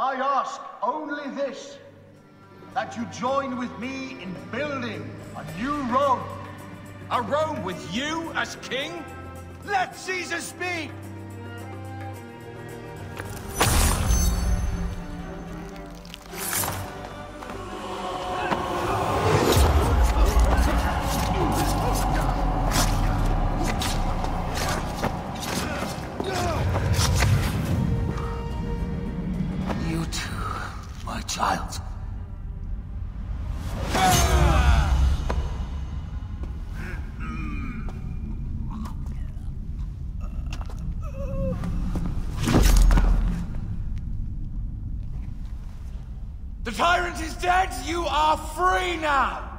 I ask only this, that you join with me in building a new Rome. A Rome with you as king? Let Caesar speak! Child. The tyrant is dead! You are free now!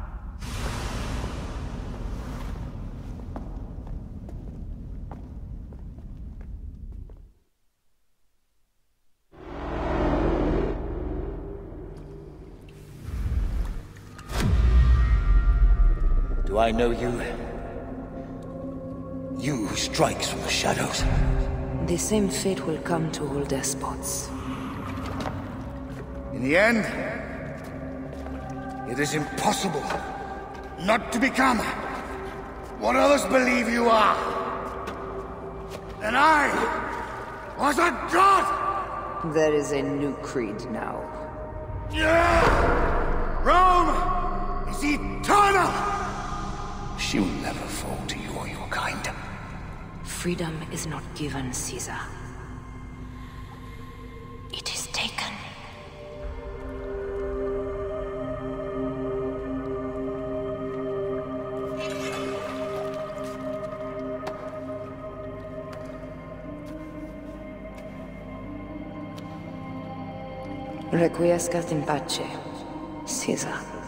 Do I know you? You who strikes from the shadows. The same fate will come to all despots. In the end, it is impossible not to become what others believe you are. And I was a god! There is a new creed now. Yeah! Rome She will never fall to you or your kind. Freedom is not given, Caesar. It is taken. Requiescat in pace, Caesar.